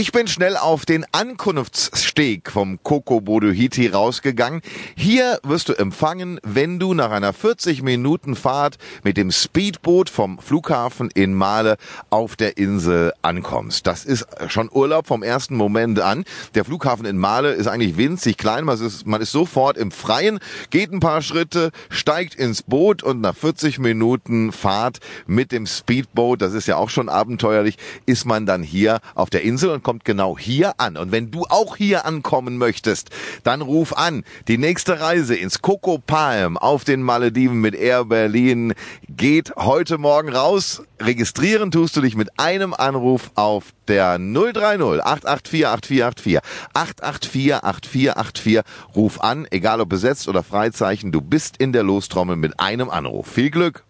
Ich bin schnell auf den Ankunftssteg vom Coco Bodohiti rausgegangen. Hier wirst du empfangen, wenn du nach einer 40 Minuten Fahrt mit dem Speedboot vom Flughafen in Male auf der Insel ankommst. Das ist schon Urlaub vom ersten Moment an. Der Flughafen in Male ist eigentlich winzig klein. Man ist, man ist sofort im Freien, geht ein paar Schritte, steigt ins Boot und nach 40 Minuten Fahrt mit dem Speedboot, das ist ja auch schon abenteuerlich, ist man dann hier auf der Insel und kommt genau hier an. Und wenn du auch hier ankommen möchtest, dann ruf an. Die nächste Reise ins Coco Palm auf den Malediven mit Air Berlin geht heute Morgen raus. Registrieren tust du dich mit einem Anruf auf der 030 884 8484 884 8484. Ruf an, egal ob besetzt oder Freizeichen, du bist in der Lostrommel mit einem Anruf. Viel Glück!